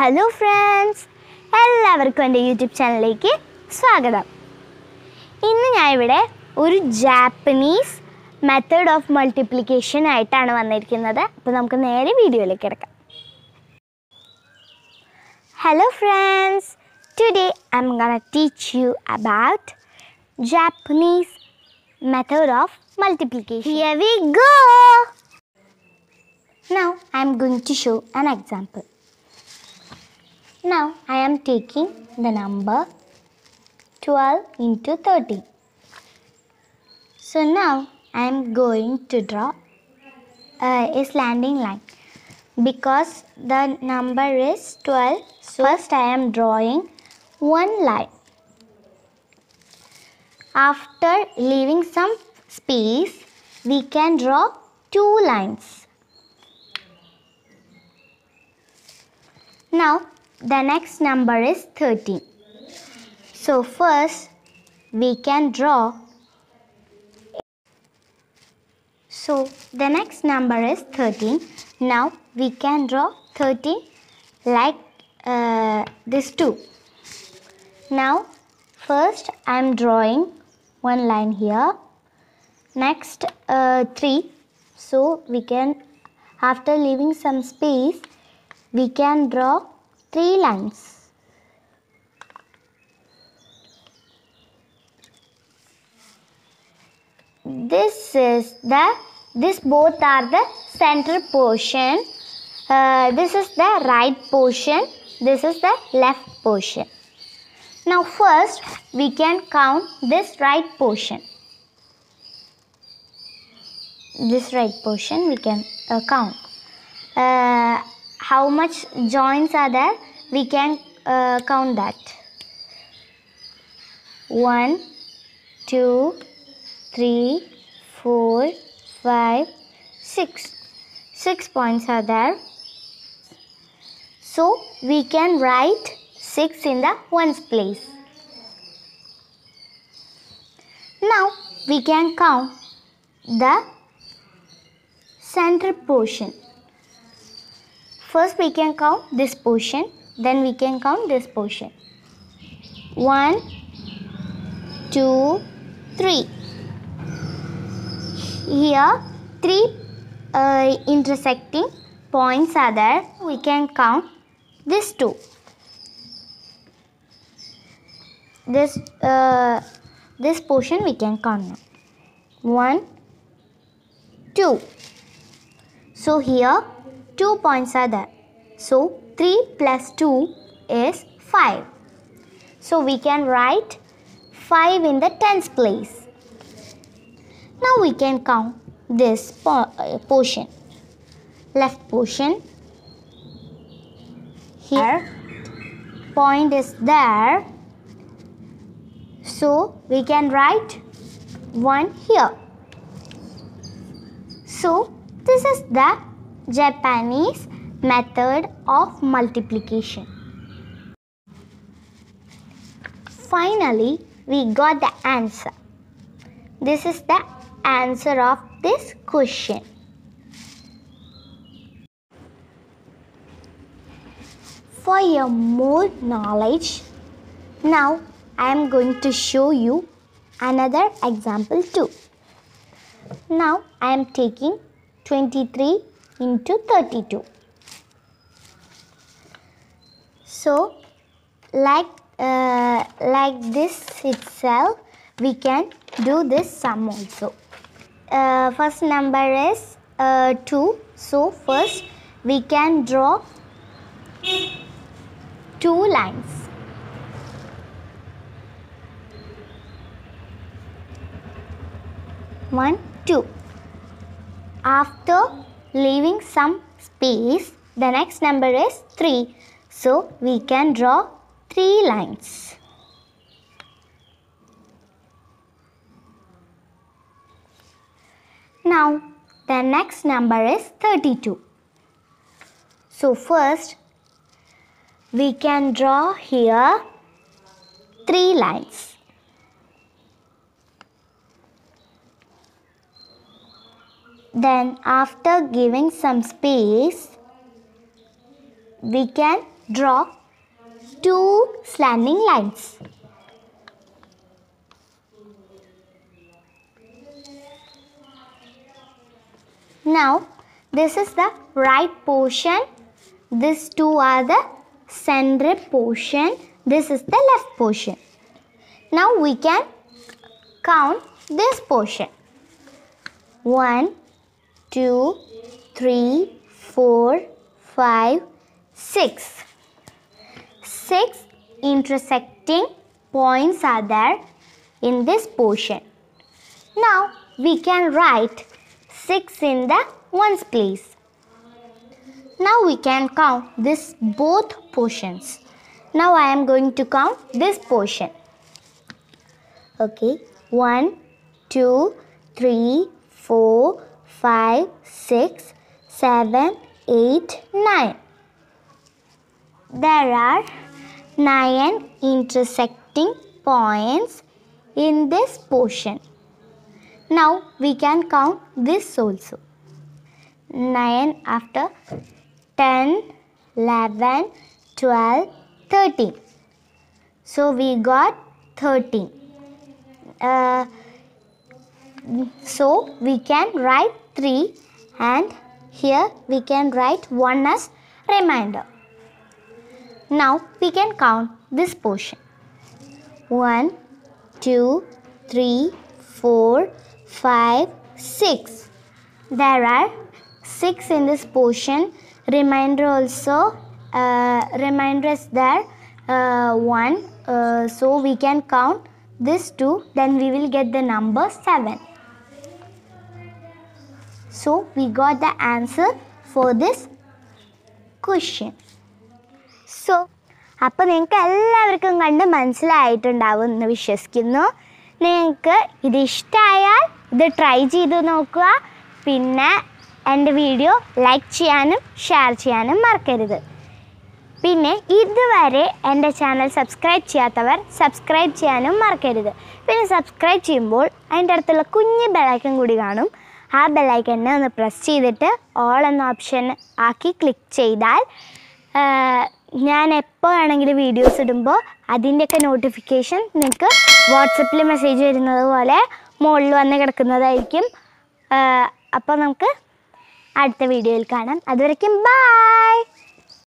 Hello friends എല്ലാവർക്കും എന്റെ YouTube ചാനലിലേക്ക് സ്വാഗതം. ഇന്ന് ഞാൻ ഇവിടെ ഒരു ജാപ്പനീസ് മെത്തേഡ് ഓഫ് മൾട്ടിപ്ലിക്കേഷൻ ആയിട്ടാണ് വന്നിരിക്കുന്നത്. അപ്പോൾ നമുക്ക് നേരെ വീഡിയോയിലേക്ക് കിടക്കാം. Hello friends today I am gonna teach you about Japanese method of multiplication here we go now I am going to show an example. Now I am taking the number 12 into 30. So now I am going to draw uh, a slanting line because the number is 12. So first I am drawing one line. After leaving some space, we can draw two lines. Now the next number is 13. So first we can draw. So the next number is 13. Now we can draw 13 like uh, this two. Now first I am drawing one line here. Next uh, three. So we can after leaving some space we can draw three lines. This is the this both are the center portion. Uh, this is the right portion. This is the left portion. Now first we can count this right portion. This right portion we can uh, count. Uh, how much joints are there we can uh, count that. One, two, three, four, five, six. Six points are there. So we can write 6 in the ones place. Now we can count the center portion. First we can count this portion, then we can count this portion. One, two, three. Here three uh, intersecting points are there. We can count this two. This uh, this portion we can count now. One, two. So here 2 points are there. So 3 plus 2 is 5. So we can write 5 in the tens place. Now we can count this po- uh, portion. Left portion. Here point is there. So we can write 1 here. So this is the Japanese method of multiplication. Finally, we got the answer. This is the answer of this question. For your more knowledge, now I am going to show you another example too. Now I am taking 23 into 32. So, like uh, like this itself, we can do this sum also. Uh, first number is uh, 2. So, first we can draw two lines. One, two. After leaving some space, the next number is 3. So we can draw 3 lines. Now the next number is 32. So first we can draw here 3 lines. Then after giving some space, we can draw two slanting lines. Now, this is the right portion. These two are the center portion. This is the left portion. Now, we can count this portion. One, two, three, four, five, six. Six intersecting points are there in this portion. Now we can write 6 in the ones place. Now we can count this both portions. Now I am going to count this portion. Okay, 1, 2, 3, 4, 5, 6, 7, 8, 9. There are 9 intersecting points in this portion. Now we can count this also. 9 after 10, 11, 12, 13. So we got 13. Uh, so we can write 3 and here we can write 1 as remainder. Now we can count this portion. 1, 2, 3, 4, 5, 6. There are 6 in this portion. Remainder also, uh, is there uh, 1. Uh, so we can count this 2. Then we will get the number 7. So we got the answer for this question. So അപ്പോൾ നിങ്ങൾക്ക് എല്ലാവർക്കും കണ്ട് മനസ്സിലായിട്ടുണ്ടാവും എന്ന് വിശ്വസിക്കുന്നു. നിങ്ങൾക്ക് ഇത് ഇഷ്ടമായാൽ ഇത് ട്രൈ ചെയ്ത് നോക്കുക. പിന്നെ എന്റെ വീഡിയോ ലൈക്ക് ചെയ്യാനും ഷെയർ ചെയ്യാനും മറക്കരുത്. പിന്നെ ഇതുവരെ എന്റെ ചാനൽ സബ്സ്ക്രൈബ് ചെയ്യാത്തവർ സബ്സ്ക്രൈബ് ചെയ്യാനും മറക്കരുത്. പിന്നെ സബ്സ്ക്രൈബ് ചെയ്യുമ്പോൾ അതിന്റെ അടുത്തുള്ള കുഞ്ഞ് ബെലൈക്കൺ കൂടി കാണും. ആ ബെലൈക്കനെ ഒന്ന് പ്രസ് ചെയ്തിട്ട് ഓൾ എന്ന ഓപ്ഷൻ ആക്കി ക്ലിക്ക് ചെയ്താൽ ഞാൻ എപ്പോൾ വേണമെങ്കിലും വീഡിയോസ് ഇടുമ്പോൾ അതിന്റെയൊക്കെ നോട്ടിഫിക്കേഷൻ നിങ്ങൾക്ക് വാട്സപ്പിൽ മെസ്സേജ് വരുന്നത് പോലെ മുകളിൽ വന്ന് കിടക്കുന്നതായിരിക്കും. അപ്പോൾ നമുക്ക് അടുത്ത വീഡിയോയിൽ കാണാം. അതുവരയ്ക്കും ബൈ